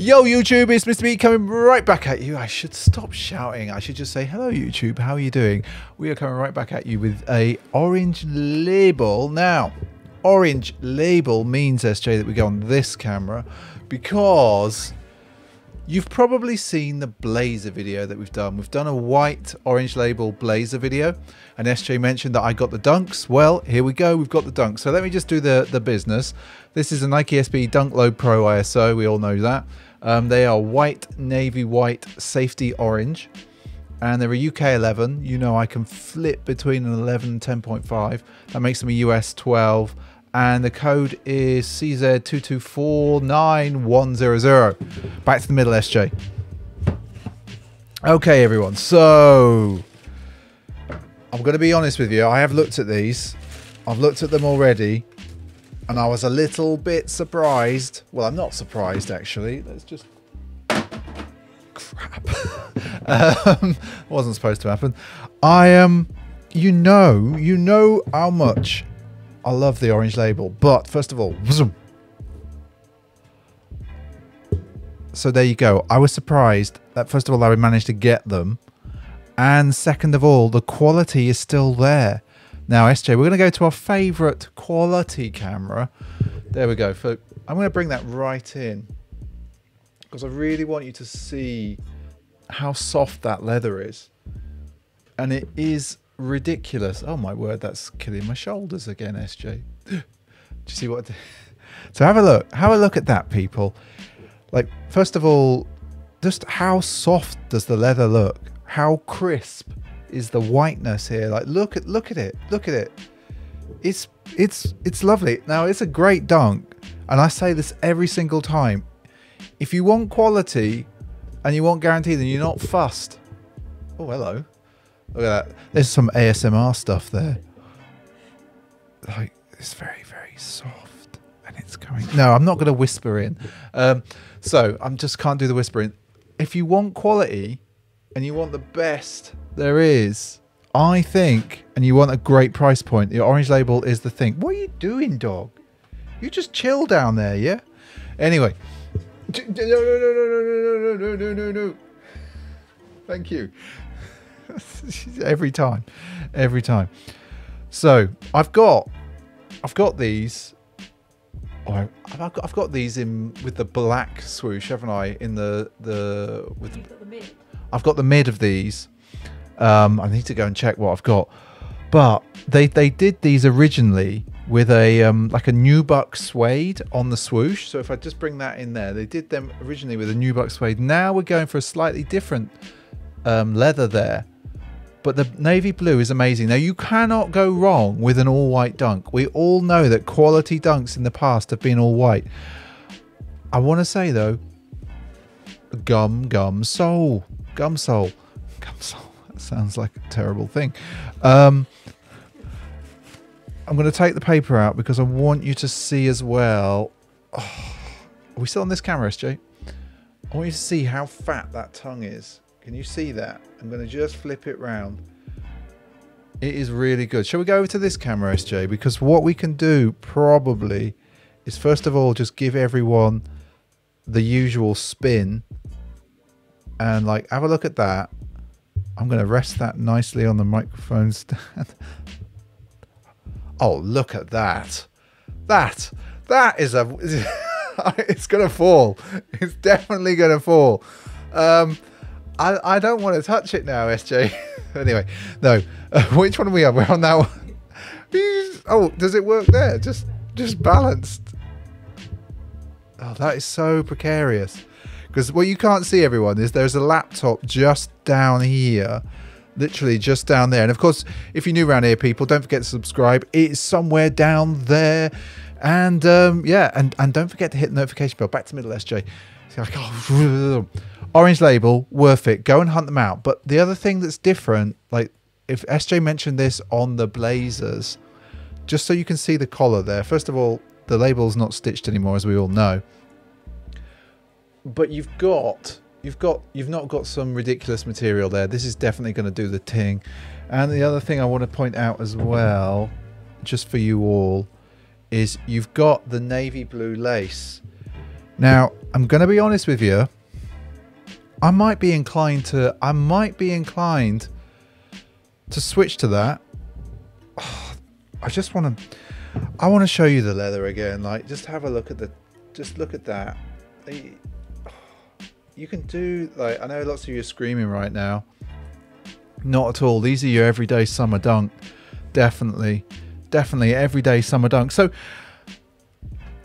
Yo, YouTube, it's Mr. B coming right back at you. I should stop shouting. I should just say, hello, YouTube. How are you doing? We are coming right back at you with a orange label. Now, orange label means, SJ, that we go on this camera because You've probably seen the Blazer video that we've done. We've done a white orange label Blazer video and SJ mentioned that I got the dunks. Well, here we go. We've got the dunks. So let me just do the, the business. This is a Nike SB Dunk Low Pro ISO. We all know that. Um, they are white, navy white, safety orange. And they're a UK 11. You know I can flip between an 11 and 10.5. That makes them a US 12 and the code is CZ2249100. Back to the middle, SJ. Okay, everyone. So, I'm going to be honest with you. I have looked at these. I've looked at them already. And I was a little bit surprised. Well, I'm not surprised, actually. Let's just... Crap. um, wasn't supposed to happen. I am... Um, you know, you know how much I love the orange label. But first of all, so there you go. I was surprised that first of all I managed to get them, and second of all the quality is still there. Now SJ, we're going to go to our favourite quality camera. There we go. I'm going to bring that right in because I really want you to see how soft that leather is, and it is ridiculous. Oh my word, that's killing my shoulders again, SJ. Do you see what? so have a look. Have a look at that, people. Like, first of all, just how soft does the leather look? How crisp is the whiteness here? Like, look at look at it. Look at it. It's it's it's lovely. Now it's a great dunk, and I say this every single time. If you want quality and you want guarantee, then you're not fussed. Oh, hello. Look at that. There's some ASMR stuff there. Like, it's very, very soft. And it's coming. No, I'm not going to whisper in. Um, so, I'm just can't do the whispering. If you want quality and you want the best there is, I think, and you want a great price point, the orange label is the thing. What are you doing, dog? You just chill down there, yeah? Anyway. No, no, no, no, no, no, no, no, no, no. Thank you. every time, every time. So I've got, I've got these. Oh, I've got, I've got these in with the black swoosh, haven't I? In the the with. The, the I've got the mid of these. Um, I need to go and check what I've got, but they they did these originally with a um, like a nubuck suede on the swoosh. So if I just bring that in there, they did them originally with a nubuck suede. Now we're going for a slightly different um, leather there but the navy blue is amazing. Now, you cannot go wrong with an all white dunk. We all know that quality dunks in the past have been all white. I want to say, though, gum, gum, sole. Gum sole. That sounds like a terrible thing. Um, I'm going to take the paper out because I want you to see as well. Oh, are we still on this camera, SJ? I want you to see how fat that tongue is. Can you see that? I'm going to just flip it round. It is really good. Shall we go over to this camera, SJ? Because what we can do probably is first of all just give everyone the usual spin and like have a look at that. I'm going to rest that nicely on the microphone stand. oh, look at that. That, that is a, it's going to fall. It's definitely going to fall. Um, I, I don't want to touch it now, SJ. anyway, no. Uh, which one are we on? We're on that one. oh, does it work there? Just just balanced. Oh, that is so precarious. Because what you can't see, everyone, is there's a laptop just down here. Literally just down there. And of course, if you're new around here, people, don't forget to subscribe. It's somewhere down there. And um, yeah, and, and don't forget to hit the notification bell. Back to middle, SJ. Like, oh, Orange Label, worth it. Go and hunt them out. But the other thing that's different, like if SJ mentioned this on the Blazers, just so you can see the collar there. First of all, the label's not stitched anymore, as we all know. But you've got, you've got, you've not got some ridiculous material there. This is definitely going to do the ting. And the other thing I want to point out as well, just for you all, is you've got the navy blue lace Now, I'm going to be honest with you. I might be inclined to. I might be inclined to switch to that. I just want to. I want to show you the leather again. Like, just have a look at the. Just look at that. You can do like. I know lots of you are screaming right now. Not at all. These are your everyday summer dunk. Definitely, definitely everyday summer dunk. So,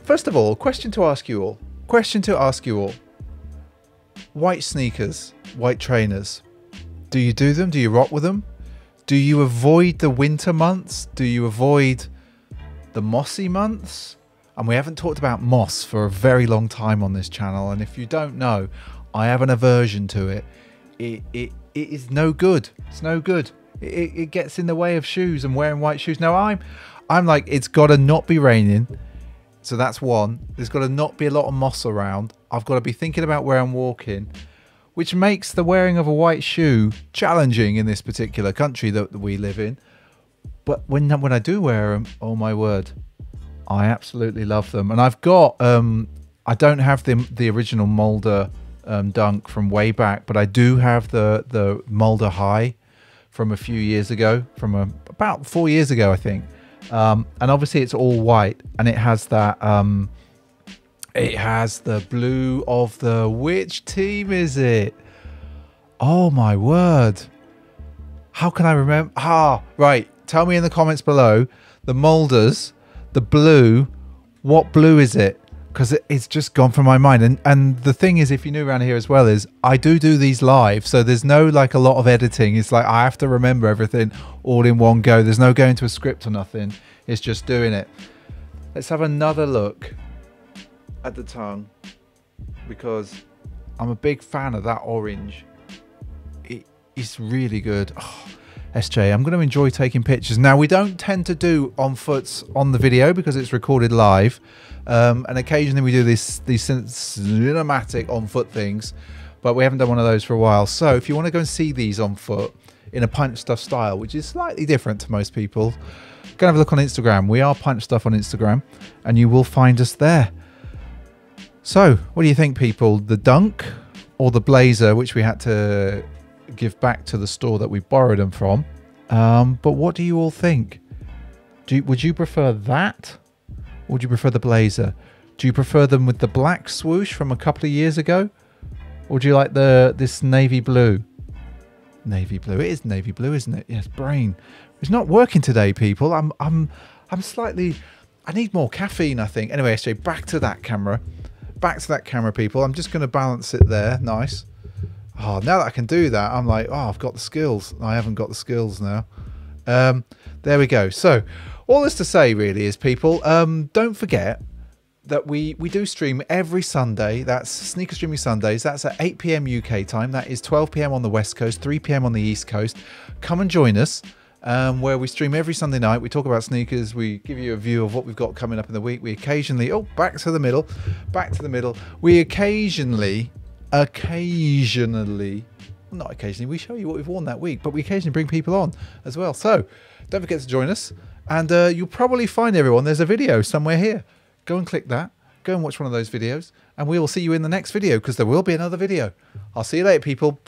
first of all, question to ask you all. Question to ask you all. White sneakers, white trainers. Do you do them? Do you rock with them? Do you avoid the winter months? Do you avoid the mossy months? And we haven't talked about moss for a very long time on this channel. And if you don't know, I have an aversion to it. It it, it is no good. It's no good. It, it gets in the way of shoes and wearing white shoes. Now I'm I'm like it's got to not be raining. So that's one. There's got to not be a lot of moss around. I've got to be thinking about where I'm walking, which makes the wearing of a white shoe challenging in this particular country that we live in. But when when I do wear them, oh my word, I absolutely love them. And I've got um I don't have the the original Mulder um, dunk from way back, but I do have the the Mulder High from a few years ago, from a, about four years ago, I think. Um, and obviously it's all white and it has that um, it has the blue of the which team is it? Oh my word. How can i remember ah right. Tell me in the comments below the Mulders the blue what blue is it because it's just gone from my mind. And and the thing is if you're new around here as well is i do do these live so there's no like a lot of editing. It's like i have to remember everything all in one go. There's no going to a script or nothing. It's just doing it. Let's have another look at the tongue because i'm a big fan of that orange. It is really good. Oh, SJ, I'm going to enjoy taking pictures. Now, we don't tend to do on foots on the video because it's recorded live. Um, and occasionally we do this these cinematic on foot things, but we haven't done one of those for a while. So if you want to go and see these on foot in a pint stuff style, which is slightly different to most people, go and have a look on Instagram. We are pint stuff on Instagram, and you will find us there. So, what do you think, people? The dunk or the blazer, which we had to give back to the store that we borrowed them from? Um, but what do you all think? Do you, would you prefer that or you prefer the blazer? Do you prefer them with the black swoosh from a couple of years ago? Or do you like the this navy blue? Navy blue. It is navy blue, isn't it? Yes, brain. It's not working today, people. I'm I'm I'm slightly I need more caffeine, I think. Anyway, SJ, back to that camera. Back to that camera, people. I'm just going to balance it there. Nice. Oh, now that I can do that, I'm like, oh, I've got the skills. I haven't got the skills now. Um, there we go. So, all this to say really is people um, don't forget that we we do stream every Sunday. That's Sneaker Streaming Sundays. That's at 8 p.m. UK time. That is 12 p.m. on the West Coast, 3 p.m. on the East Coast. Come and join us. Um, where we stream every Sunday night. We talk about sneakers. We give you a view of what we've got coming up in the week. We occasionally, oh, back to the middle, back to the middle. We occasionally, occasionally, not occasionally, we show you what we've worn that week, but we occasionally bring people on as well. So don't forget to join us. And uh, you'll probably find everyone, there's a video somewhere here. Go and click that. Go and watch one of those videos. And we will see you in the next video because there will be another video. I'll see you later, people.